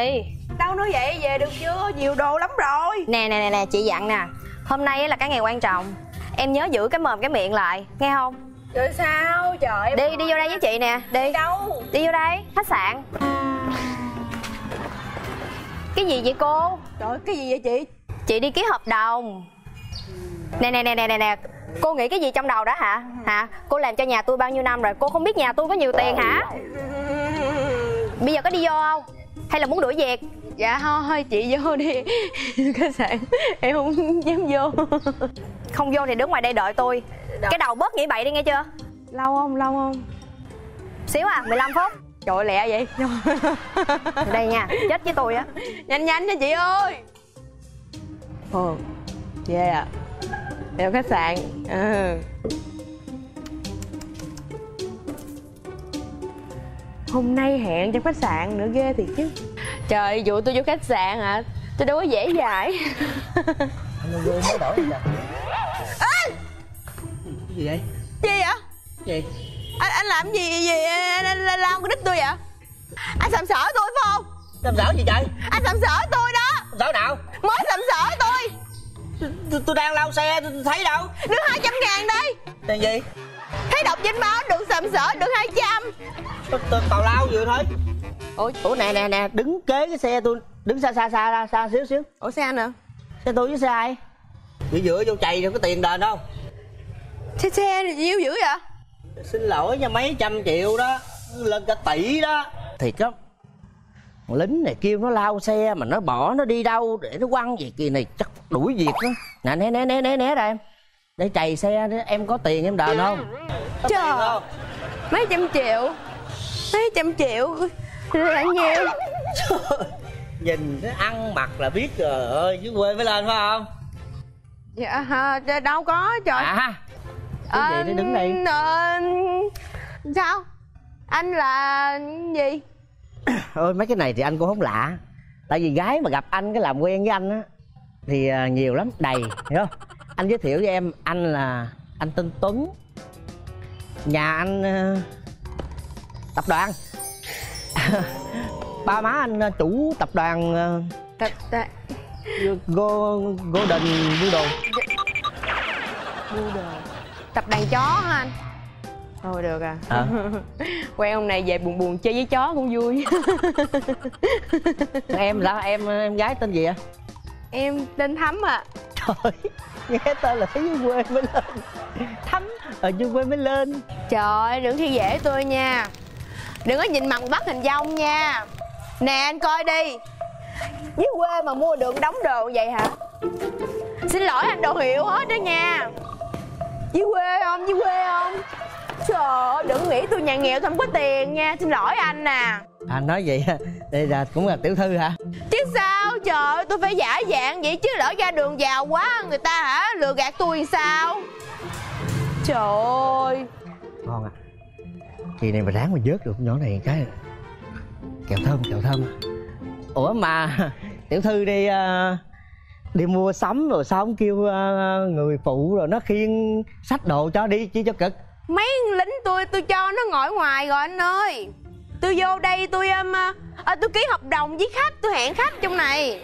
đi đâu nói vậy về được chưa? Nhiều đồ lắm rồi. Nè nè nè nè chị dặn nè. Hôm nay là cái ngày quan trọng. Em nhớ giữ cái mồm cái miệng lại nghe không? Rồi sao? Trời đi đi vô đây với chị nè đi đâu? Đi vô đây khách sạn. Cái gì vậy cô? Trời cái gì vậy chị? Chị đi ký hợp đồng. Nè nè nè nè nè nè. Cô nghĩ cái gì trong đầu đó hả? Hả? Cô làm cho nhà tôi bao nhiêu năm rồi? Cô không biết nhà tôi có nhiều tiền hả? Bây giờ có đi vô không hay là muốn đuổi việc dạ thôi thôi chị vô đi. Khách sạn em không dám vô. Không vô thì đứng ngoài đây đợi tôi. Cái đầu bớt nghĩ bậy đi nghe chưa? Lâu không lâu không? Xíu à 15 phút. Trời lẹ vậy. Đây nha chết với tôi á. Nhanh nhanh nha chị ơi. Ồ yeah. À vào khách sạn. Ừ. hôm nay hẹn trong khách sạn nữa ghê thiệt chứ. Trời dụ tôi vô khách sạn hả? Tôi đâu có dễ dãi. Anh vô mới đổi gì Ê! cái gì vậy? Gì vậy? Gì? Anh anh làm gì gì? Anh, anh, anh lao cái đít tôi vậy? Anh sàm sỡ tôi phải không? Làm sao gì vậy anh sàm sỡ tôi đó. Sao nào? Mới sàm sỡ tôi. Tôi, tôi đang lau xe tôi thấy đâu? Đưa 200 ngàn đây tiền gì thấy đọc trên báo được sàm sỡ được 200 tôi, tôi tào lao vừa thôi. Ủa? Ủa nè nè nè đứng kế cái xe tôi đứng xa xa xa ra xa xíu xíu. Ủa xe anh à? Xe tôi với xe ai? Dựa dựa vô chày rồi có tiền đền không? Xe xe này nhiêu dữ vậy? Xin lỗi nha mấy trăm triệu đó. Lên cả tỷ đó. Thiệt á Thằng lính này kêu nó lao xe mà nó bỏ nó đi đâu để nó quăng về kia này chắc đuổi việc đó nè né né né né né ra em để chày xe em có tiền em đền không? Có Trời. tiền không? mấy trăm triệu. Mấy trăm triệu. Là nhiều. Nhìn nó ăn mặc là biết rồi. Ơi dưới quê mới lên phải không? Dạ hả, đâu có trời. À cái gì nó đứng đây? Ờ, sao? Anh là gì? Ôi mấy cái này thì anh cũng không lạ. Tại vì gái mà gặp anh cái làm quen với anh á thì à, nhiều lắm đầy hiểu không anh giới thiệu với em anh là anh tên tuấn. Nhà anh ờ, tập đoàn. Ba má anh ờ, chủ tập đoàn ờ, tập tập Go Golden Noodle. Tập đàn chó hả anh? Thôi được à. Hả? quen ông này về buồn buồn chơi với chó cũng vui. Em là em em gái tên gì ạ em tên thắm à trời nghe tên là thấy dưới quê mới lên. Thấm ở dưới quê mới lên. Trời ơi, đừng khi dễ tôi nha. Đừng có nhìn mặt bắt hình dong nha. Nè anh coi đi. Dưới quê mà mua được đóng đồ vậy hả? Xin lỗi anh đồ hiệu hết đó nha. Dưới quê không? Dưới quê không? Trời ơi đừng nghĩ tôi nhà nghèo không có tiền nha. Xin lỗi anh nè à nói vậy đây là cũng là tiểu thư hả? Chứ sao trời ơi, tôi phải giả dạng vậy chứ lỡ ra đường giàu quá người ta hả lừa gạt tôi sao? Trời ơi. Ngon à. Kỳ này mà ráng mà vớt được nhỏ này cái. Kẹo thơm kẹo thơm. Ủa mà tiểu thư đi ờ, đi mua sắm rồi sao không kêu ờ, người phụ rồi nó khiêng sách đồ cho đi chi cho cực. Mấy lính tôi tôi cho nó ngồi ngoài rồi anh ơi tôi vô đây tôi um, à, tôi ký hợp đồng với khách tôi hẹn khách trong này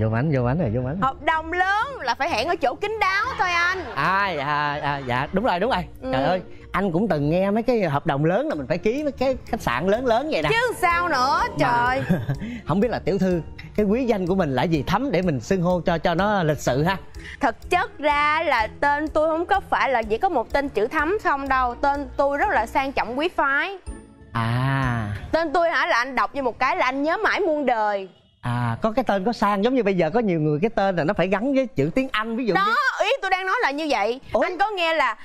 vô bánh vô bánh rồi vô bánh. Hợp đồng lớn là phải hẹn ở chỗ kín đáo thôi anh. À dạ à, dạ đúng rồi đúng rồi. Ừ. trời ơi anh cũng từng nghe mấy cái hợp đồng lớn là mình phải ký mấy cái khách sạn lớn lớn vậy nè. Chứ sao nữa trời. Không biết là tiểu thư cái quý danh của mình là gì thấm để mình xưng hô cho cho nó lịch sự ha? Thực chất ra là tên tôi không có phải là chỉ có một tên chữ thắm không đâu. Tên tôi rất là sang trọng quý phái. À. Tên tôi hả? Là anh đọc như một cái là anh nhớ mãi muôn đời à có cái tên có sang giống như bây giờ có nhiều người cái tên là nó phải gắn với chữ tiếng anh ví dụ đó như ý tôi đang nói là như vậy. Ủa? anh có nghe là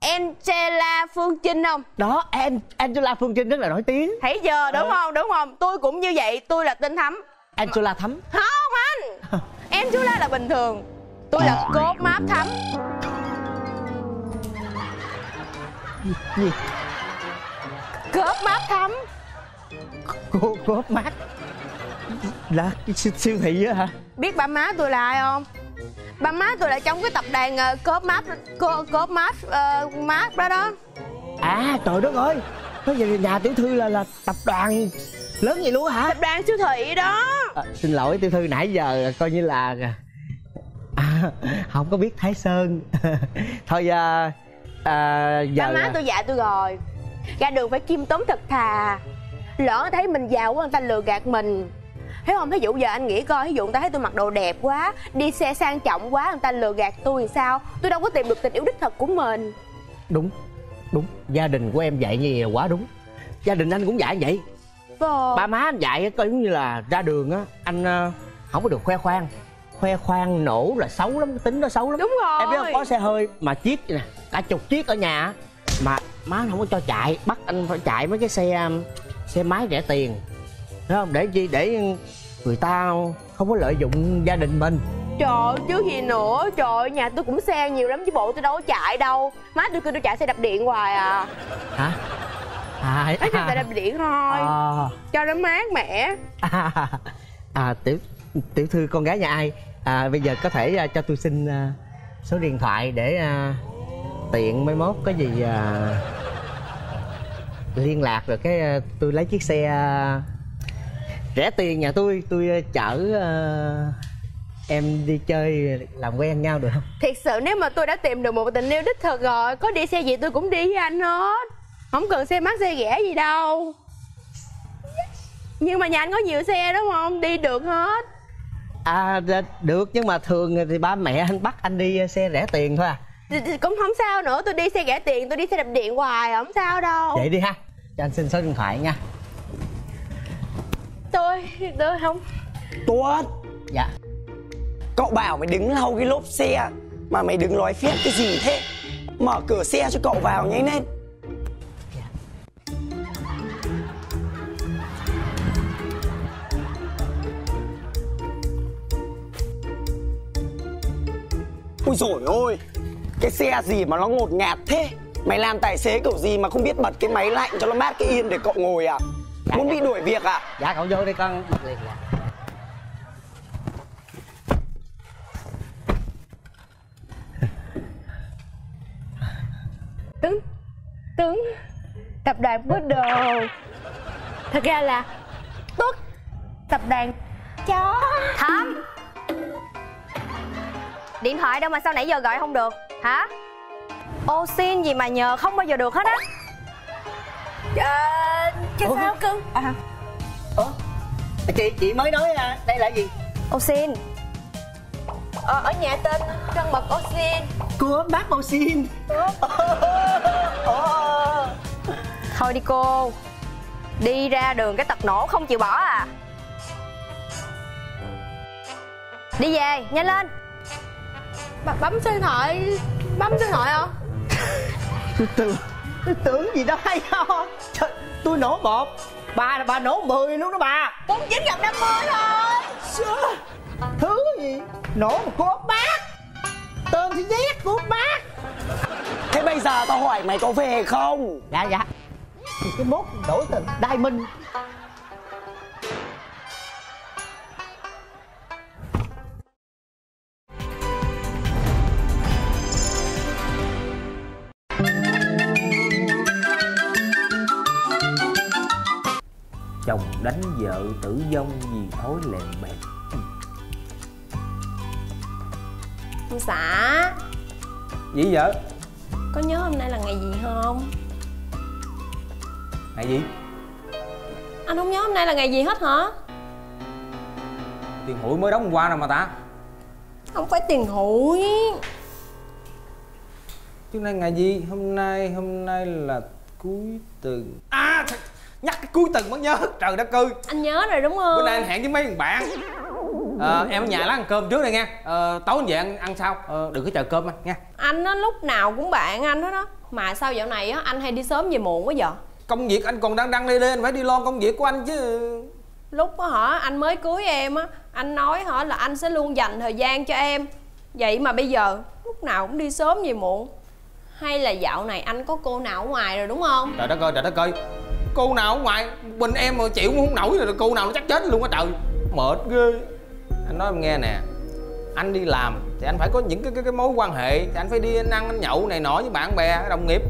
Angela Phương Trinh không? Đó An- Angela Phương Trinh rất là nổi tiếng. Thấy chưa đúng Ừ. không? Đúng không? Tôi cũng như vậy tôi là tên thắm. Angela thấm không anh! Angela là bình thường. Tôi là cốt máp thắm. Gì? Thắm. Cô cô hấp mát là siêu, siêu thị á hả? Biết ba má tôi là ai không? Ba má tôi là trong cái tập đoàn uh, cốt máp cô cốt máp uh, máp đó đó. À trời đất ơi! Nói về nhà tiểu thư là là tập đoàn lớn vậy luôn hả? Tập đoàn siêu thị đó. À, xin lỗi tiểu thư nãy giờ coi như là à, không có biết thái sơn. Thôi à, à, giờ ba má tôi dạy tôi rồi. Ra đường phải kim tốn thật thà. Lỡ thấy mình giàu quá người ta lừa gạt mình thấy không? Thí dụ giờ anh nghĩ coi ví dụ người ta thấy tôi mặc đồ đẹp quá đi xe sang trọng quá người ta lừa gạt tôi thì sao? Tôi đâu có tìm được tình yêu đích thực của mình. Đúng đúng. Gia đình của em dạy như vậy là quá đúng. Gia đình anh cũng dạy vậy. Vâng. ba má anh dạy coi giống như là ra đường á anh ờ, không có được khoe khoang. Khoe khoang nổ là xấu lắm cái tính nó xấu lắm. Đúng rồi em biết không? có xe hơi mà chiếc nè cả chục chiếc ở nhà mà má anh không có cho chạy bắt anh phải chạy mấy cái xe xe máy rẻ tiền đúng không? Để chi? Để người ta không có lợi dụng gia đình mình. Trời chứ gì nữa. Trời ơi, nhà tôi cũng xe nhiều lắm chứ bộ tôi đâu có chạy đâu. Má tôi kêu tôi chạy xe đạp điện hoài à. Hả? À, Nói chung xe đạp điện thôi. À, Cho nó mát mẻ. À, à tiểu tiểu thư con gái nhà ai? À bây giờ có thể à, cho tôi xin à, số điện thoại để à, tiện mấy mốt có gì à, liên lạc rồi cái à, tôi lấy chiếc xe à, rẻ tiền nhà tôi tôi à, chở à, em đi chơi làm quen nhau được không? Thiệt sự nếu mà tôi đã tìm được một tình yêu đích thực rồi Có đi xe gì tôi cũng đi với anh hết. Không cần xe mắc xe rẻ gì đâu. Nhưng mà nhà anh có nhiều xe đúng không? Đi được hết. À được nhưng mà thường thì ba mẹ anh bắt anh đi xe rẻ tiền thôi à. Cũng không sao nữa Tôi đi xe rẻ tiền Tôi đi xe đạp điện hoài Không sao đâu. Vậy đi ha cho anh xin số điện thoại nha Tôi Tôi không. Tuấn. Dạ. Cậu bảo mày đứng lau cái lốp xe Mà mày đứng nói phép cái gì thế? Mở cửa xe cho cậu vào nhanh lên Ôi dồi ôi Cái xe gì mà nó ngột ngạt thế? Mày làm tài xế kiểu gì mà không biết bật cái máy lạnh cho nó mát cái yên để cậu ngồi à Muốn bị đuổi việc à? Dạ cậu vô đi con. Bật liền dạ Tướng Tướng Tập đoàn có đồ. Thật ra là Tuất Tập đoàn Chó. Thắm. Điện thoại đâu mà sao nãy giờ gọi không được? Hả? Ô xin gì mà nhờ không bao giờ được hết á. Ờ Chứ Ủa? sao cưng? À Ủa? chị chị mới nói à, đây là gì? Ô xin. Ờ, ở nhà tên Trân Mật Oxin của bác màu xin. Thôi đi cô. Đi ra đường cái tật nổ không chịu bỏ à. Đi về nhanh lên. Bà bấm số điện thoại Bấm số điện thoại không? tôi tưởng tưởng gì đó hay ho Trời, tôi nổ một. Bà là bà nổ mười luôn đó bà. 49 gặp 50 thôi thứ gì? Nổ một cô ốc bác tôm thì nhét cô ốc bác Thế bây giờ tao hỏi mày có về không? Dạ dạ. Thì cái mốt đổi thành diamond. chồng đánh vợ tử vong vì thói lèm bẹp Ông xã. Gì vợ Có nhớ hôm nay là ngày gì không? ngày gì? Anh không nhớ hôm nay là ngày gì hết hả? tiền hụi mới đóng hôm qua rồi mà ta. Không phải tiền hụi. Chứ nay ngày gì? Hôm nay hôm nay là cuối tuần. À nhắc cái cuối tuần mới nhớ. Trời đất ơi. Anh nhớ rồi đúng không? bữa nay anh hẹn với mấy thằng bạn. Ờ, em ở nhà lát ăn cơm trước đây nha. Ờ, tối anh về ăn, ăn sau ờ, đừng có chờ cơm anh nha. Anh á lúc nào cũng bạn anh hết á. Mà sao dạo này á anh hay đi sớm về muộn quá vậy? công việc anh còn đang đăng lên anh phải đi lo công việc của anh chứ. Lúc á hả anh mới cưới em á Anh nói hả là anh sẽ luôn dành thời gian cho em. Vậy mà bây giờ lúc nào cũng đi sớm về muộn. Hay là dạo này anh có cô nào ở ngoài rồi đúng không? trời đất ơi trời đất ơi cô nào ở ngoài bình em mà chịu cũng không nổi rồi cô nào nó chắc chết luôn á trời. Mệt ghê. Anh nói em nghe nè anh đi làm thì anh phải có những cái cái, cái mối quan hệ thì anh phải đi anh ăn anh nhậu này nọ với bạn bè đồng nghiệp.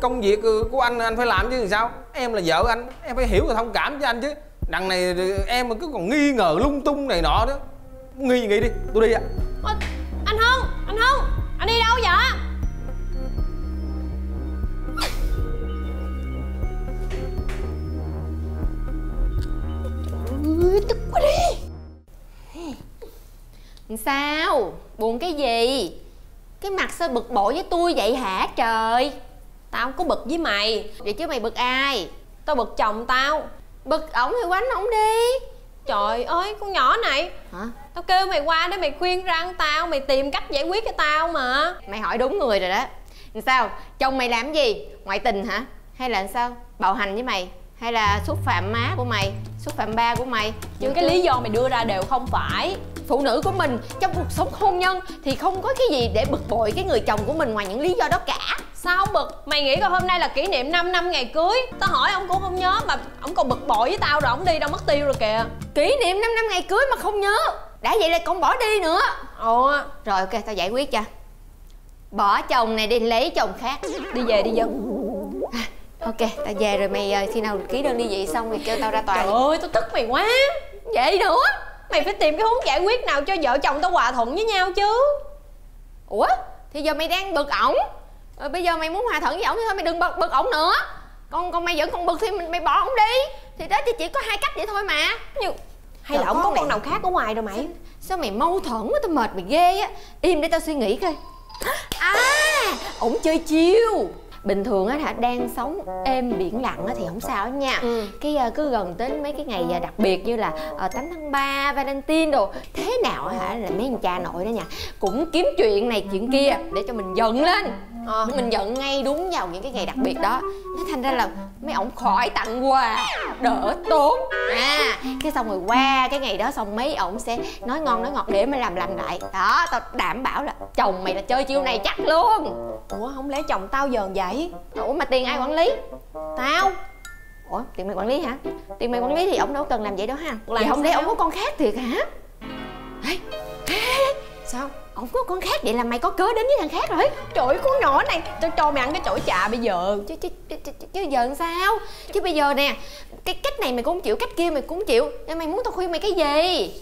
Công việc ừ, của anh anh phải làm chứ thì sao? Em là vợ anh em phải hiểu và thông cảm với anh chứ. Đằng này em mà cứ còn nghi ngờ lung tung này nọ đó. Nghi gì nghĩ đi tôi đi ạ à. anh hưng anh hưng anh đi đâu vậy? Tức quá đi Sao? Buồn cái gì? Cái mặt sao bực bội với tôi vậy hả trời? tao không có bực với mày Vậy chứ mày bực ai? tao bực chồng tao Bực ổng thì quánh ổng đi trời ơi con nhỏ này Hả? tao kêu mày qua để mày khuyên răng tao mày tìm cách giải quyết cho tao mà Mày hỏi đúng người rồi đó Làm Sao? Chồng mày làm gì? Ngoại tình hả? Hay là sao? Bạo hành với mày? Hay là xúc phạm má của mày? Xúc phạm ba của mày? những cái lý do mày đưa ra đều không phải. Phụ nữ của mình trong cuộc sống hôn nhân thì không có cái gì để bực bội cái người chồng của mình ngoài những lý do đó cả. Sao không bực? Mày nghĩ coi hôm nay là kỷ niệm 5 năm ngày cưới. Tao hỏi ông cũng không nhớ mà ông còn bực bội với tao rồi ông đi đâu mất tiêu rồi kìa. Kỷ niệm 5 năm ngày cưới mà không nhớ? Đã vậy là còn bỏ đi nữa. Ồ. Rồi ok tao giải quyết cho. Bỏ chồng này đi lấy chồng khác. Đi về đi dân ok tao về rồi mày ờ, khi nào ký đơn ly dị xong thì kêu tao ra tòa trời ơi tao tức mày quá. Vậy nữa. Mày phải tìm cái hướng giải quyết nào cho vợ chồng tao hòa thuận với nhau chứ. Ủa? Thì giờ mày đang bực ổng. Rồi bây giờ mày muốn hòa thuận với ổng thì thôi mày đừng bực bực ổng nữa. Còn còn mày vẫn còn bực thì mày, mày bỏ ổng đi. Thì đó thì chỉ có hai cách vậy thôi mà. Nhưng hay là ông có con con nào khác ở ngoài rồi mày? Sao mày mâu thuẫn quá tao mệt mày ghê á. Im để tao suy nghĩ coi. À ổng chơi chiêu bình thường á hả đang sống êm biển lặng á thì không sao nha Ừ. cái ờ, cứ gần đến mấy cái ngày ờ, đặc biệt như là uh, 8 tháng 3, Valentine đồ thế nào á hả là mấy anh cha nội đó nha cũng kiếm chuyện này chuyện kia để cho mình giận lên Ờ. mình giận ngay đúng vào những cái ngày đặc biệt đó. Nó thành ra là mấy ổng khỏi tặng quà đỡ tốn. À cái xong rồi qua cái ngày đó xong mấy ổng sẽ nói ngon nói ngọt để mà làm lành lại. Đó tao đảm bảo là chồng mày là chơi chiêu này chắc luôn. Ủa không lẽ chồng tao dờn vậy? Ủa mà tiền ai quản lý? Tao. Ủa tiền mày quản lý hả? Tiền mày quản lý thì ổng đâu cần làm vậy đâu ha. Làm vậy không lẽ ổng có con khác thiệt hả? Ê, ê, ê, sao? Ổng có con khác vậy là mày có cớ đến với thằng khác rồi? Trời ơi, con nhỏ này tao cho mày ăn cái chổi trà bây giờ. Chứ, chứ, chứ, chứ, chứ giờ làm sao? Chứ bây giờ nè cái cách này mày cũng chịu cách kia mày cũng chịu. Nên mày muốn tao khuyên mày cái gì?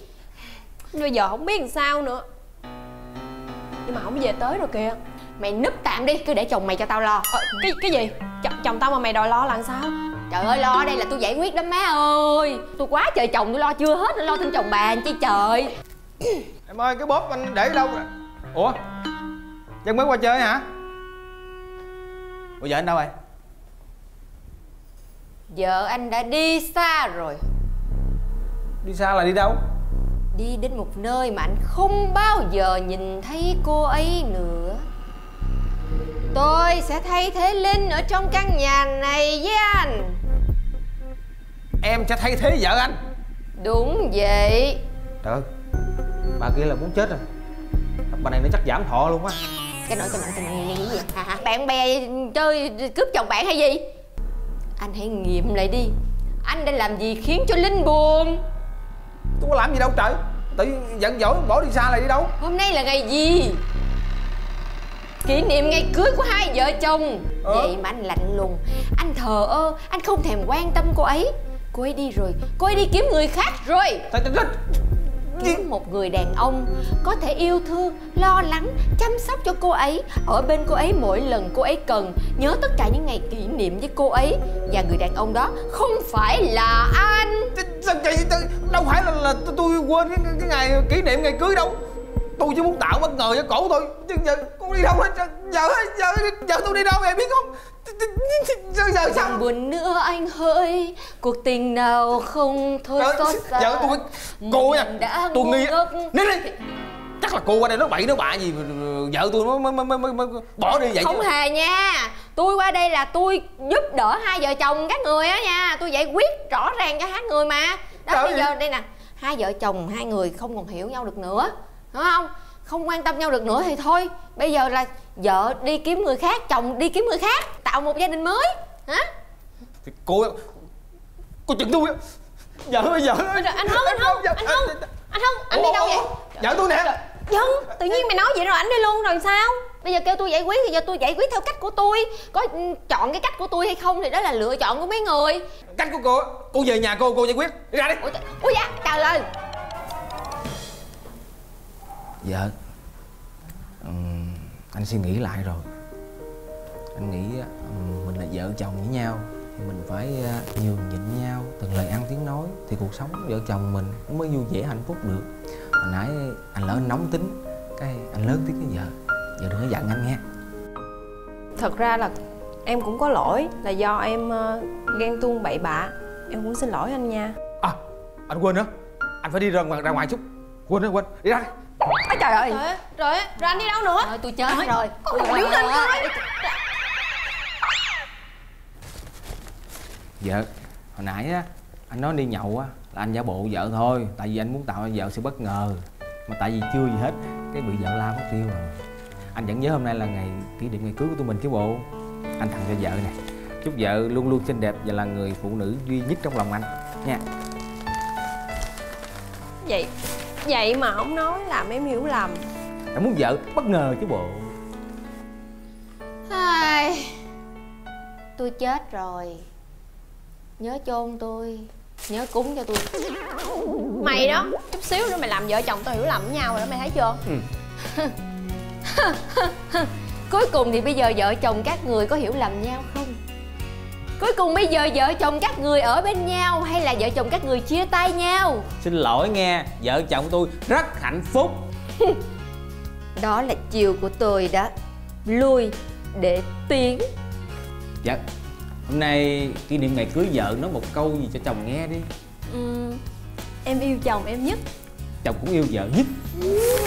Bây giờ không biết làm sao nữa. Nhưng mà không về tới rồi kìa. Mày núp tạm đi cứ để chồng mày cho tao lo. Ờ, cái cái gì? Ch- chồng tao mà mày đòi lo là sao? Trời ơi lo ở đây là tôi giải quyết đó má ơi. Tôi quá trời chồng tôi lo chưa hết lo thêm chồng bà chi trời em ơi cái bóp anh để ở đâu rồi? Ủa? Chân mới qua chơi hả? Ủa vợ anh đâu rồi vợ anh đã đi xa rồi. Đi xa là đi đâu? Đi đến một nơi mà anh không bao giờ nhìn thấy cô ấy nữa. Tôi sẽ thay thế linh ở trong căn nhà này với anh. Em sẽ thay thế vợ anh. Đúng vậy. Trời ơi bà kia là muốn chết rồi. Bà này nó chắc giảm thọ luôn á. Cái nỗi cái nỗi cái nỗi gì vậy? Hả hả? bạn bè chơi cướp chồng bạn hay gì? Anh hãy nghiệm lại đi. Anh đã làm gì khiến cho linh buồn? Tôi có làm gì đâu trời. Tự giận dỗi bỏ đi xa là đi đâu? Hôm nay là ngày gì? Kỷ niệm ngày cưới của hai vợ chồng. Ờ. vậy mà anh lạnh lùng. Anh thờ ơ anh không thèm quan tâm cô ấy. Cô ấy đi rồi cô ấy đi kiếm người khác rồi. Trời Muốn một người đàn ông có thể yêu thương, lo lắng, chăm sóc cho cô ấy. Ở bên cô ấy mỗi lần cô ấy cần Nhớ tất cả những ngày kỷ niệm với cô ấy. Và người đàn ông đó không phải là anh. Sao vậy đâu phải là, là tôi quên cái, cái ngày kỷ niệm ngày cưới đâu tôi chỉ muốn tạo bất ngờ cho cổ thôi chứ giờ con đi đâu hết giờ giờ giờ, giờ tôi đi đâu em biết không? Giờ giờ sao? buồn nữa anh hỡi Cuộc tình nào không thôi xót xa giờ tôi cô nha. Tôi nghi nín đi chắc là cô qua đây nó bậy nó bạ gì vợ tôi mới mới mới, mới, mới bỏ đi vậy Không chứ. hề nha. Tôi qua đây là tôi giúp đỡ hai vợ chồng các người á nha. Tôi giải quyết rõ ràng cho hai người mà. Đó Trời bây giờ đây nè. Hai vợ chồng hai người không còn hiểu nhau được nữa Đúng không? Không quan tâm nhau được nữa thì thôi. Bây giờ là vợ đi kiếm người khác Chồng đi kiếm người khác Tạo một gia đình mới. Hả? thì cô cô chừng tôi vợ ơi vợ ơi. Anh Hưng, anh Hưng, anh Hưng Anh Hưng, anh đi đâu vậy? vợ tôi nè. Dân, tự nhiên mày nói vậy rồi anh đi luôn rồi sao? bây giờ kêu tôi giải quyết thì giờ tôi giải quyết theo cách của tôi. Có ừ, chọn cái cách của tôi hay không thì đó là lựa chọn của mấy người. Cách của cô cô về nhà cô cô giải quyết. Đi ra đi. Ủa, ủa dạ vợ ừm, anh suy nghĩ lại rồi. Anh nghĩ ừm, mình là vợ chồng với nhau thì mình phải à, nhường nhịn nhau từng lời ăn tiếng nói thì cuộc sống vợ chồng mình nó mới vui vẻ hạnh phúc được. Hồi nãy anh lỡ anh nóng tính cái anh lớn tiếng với vợ vợ đừng có giận anh nghe thật ra là em cũng có lỗi là do em ờ, ghen tuông bậy bạ. Em cũng xin lỗi anh nha. À anh quên nữa. Anh phải đi ra ngoài ra ngoài chút. Quên nữa quên. Đi ra Ôi trời ơi. Rồi á, rồi rồi anh đi đâu nữa? Trời ơi, tôi chết rồi. con rồi anh á. thôi. vợ hồi nãy á anh nói đi nhậu á là anh giả bộ vợ thôi tại vì anh muốn tạo cho vợ sự bất ngờ. Mà tại vì chưa gì hết cái bị vợ la mất tiêu rồi. Anh vẫn nhớ hôm nay là ngày kỷ niệm ngày cưới của tụi mình chứ bộ. Anh tặng cho vợ nè. Chúc vợ luôn luôn xinh đẹp và là người phụ nữ duy nhất trong lòng anh. Nha. Vậy vậy mà không nói làm em hiểu lầm. Anh muốn vợ bất ngờ chứ bộ. Ai... Tôi chết rồi. Nhớ chôn tôi Nhớ cúng cho tôi. Mày đó chút xíu nữa mày làm vợ chồng tao hiểu lầm với nhau rồi đó mày thấy chưa? Cuối cùng thì bây giờ vợ chồng các người có hiểu lầm nhau không? Cuối cùng bây giờ vợ chồng các người ở bên nhau Hay là vợ chồng các người chia tay nhau? Xin lỗi nghe vợ chồng tôi rất hạnh phúc. Đó là chiều của tôi đó. Lui để tiến. Dạ hôm nay kỷ niệm ngày cưới vợ nói một câu gì cho chồng nghe đi. Ừm, em yêu chồng em nhất. Chồng cũng yêu vợ nhất